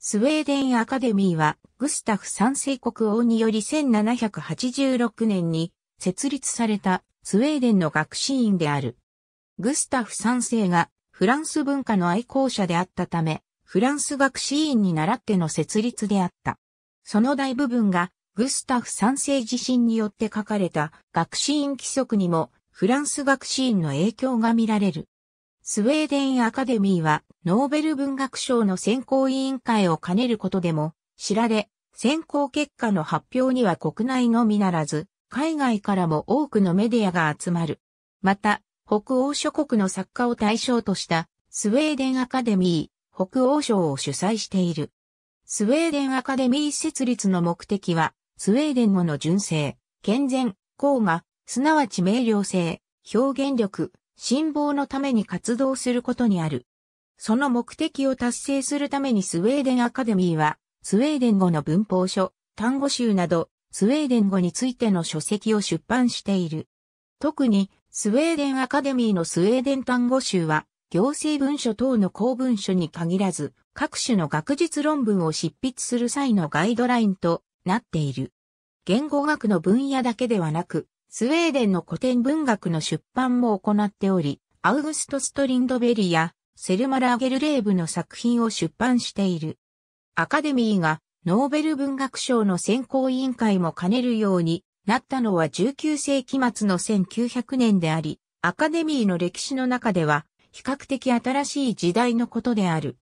スウェーデンアカデミーはグスタフ三世国王により1786年に設立されたスウェーデンの学士院である。グスタフ三世がフランス文化の愛好者であったため、フランス学士院に倣っての設立であった。その大部分がグスタフ三世自身によって書かれた学士院規則にもフランス学士院の影響が見られる。スウェーデンアカデミーはノーベル文学賞の選考委員会を兼ねることでも知られ、選考結果の発表には国内のみならず、海外からも多くのメディアが集まる。また、北欧諸国の作家を対象としたスウェーデンアカデミー北欧賞を主催している。スウェーデンアカデミー設立の目的は、スウェーデン語の純正、健全、高雅、すなわち明瞭性、表現力、辛抱のために活動することにある。その目的を達成するためにスウェーデンアカデミーは、スウェーデン語の文法書、単語集など、スウェーデン語についての書籍を出版している。特に、スウェーデンアカデミーのスウェーデン単語集は、行政文書等の公文書に限らず、各種の学術論文を執筆する際のガイドラインとなっている。言語学の分野だけではなく、スウェーデンの古典文学の出版も行っており、アウグスト・ストリンドベリやセルマラーゲルレーブの作品を出版している。アカデミーがノーベル文学賞の選考委員会も兼ねるようになったのは19世紀末の1900年であり、アカデミーの歴史の中では比較的新しい時代のことである。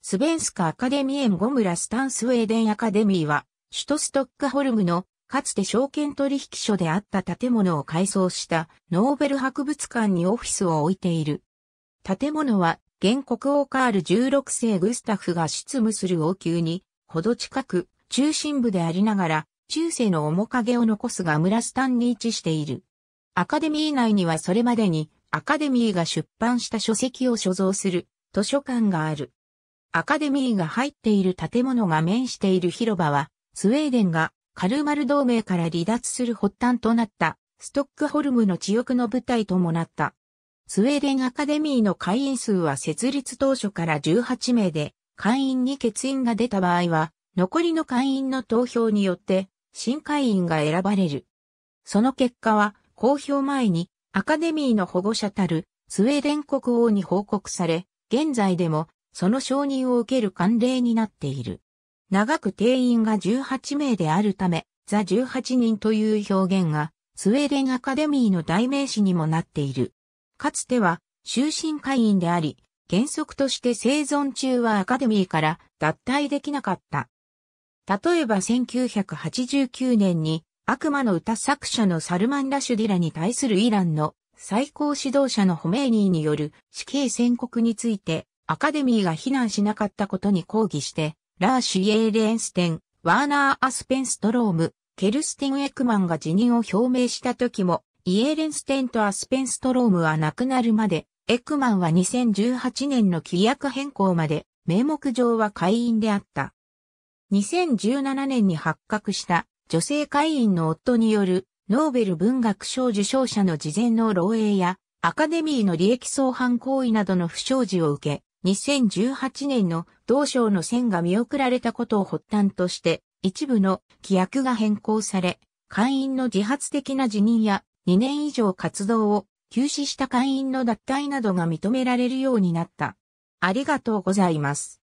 スベンスカアカデミエンゴムラスタンスウェーデンアカデミーは、首都ストックホルムのかつて証券取引所であった建物を改装したノーベル博物館にオフィスを置いている。建物は現国王カール16世グスタフが執務する王宮にほど近く中心部でありながら中世の面影を残すが村スタンに位置している。アカデミー内にはそれまでにアカデミーが出版した書籍を所蔵する図書館がある。アカデミーが入っている建物が面している広場は、スウェーデンがカルマル同盟から離脱する発端となったストックホルムの地翼の舞台ともなった。スウェーデンアカデミーの会員数は設立当初から18名で、会員に欠員が出た場合は、残りの会員の投票によって新会員が選ばれる。その結果は公表前にアカデミーの保護者たるスウェーデン国王に報告され、現在でもその承認を受ける慣例になっている。長く定員が18名であるため、ザ18人という表現がスウェーデンアカデミーの代名詞にもなっている。かつては終身会員であり、原則として生存中はアカデミーから脱退できなかった。例えば1989年に悪魔の歌作者のサルマン・ラシュディラに対するイランの最高指導者のホメイニーによる死刑宣告についてアカデミーが非難しなかったことに抗議して、ラーシュ・イエーレンステン、ワーナー・アスペンストローム、ケルスティン・エクマンが辞任を表明した時も、イエーレンステンとアスペンストロームは亡くなるまで、エクマンは2018年の規約変更まで、名目上は会員であった。2017年に発覚した女性会員の夫によるノーベル文学賞受賞者の事前の漏洩やアカデミーの利益相反行為などの不祥事を受け、2018年の同賞の選が見送られたことを発端として、一部の規約が変更され、会員の自発的な辞任や2年以上活動を休止した会員の脱退などが認められるようになった。ありがとうございます。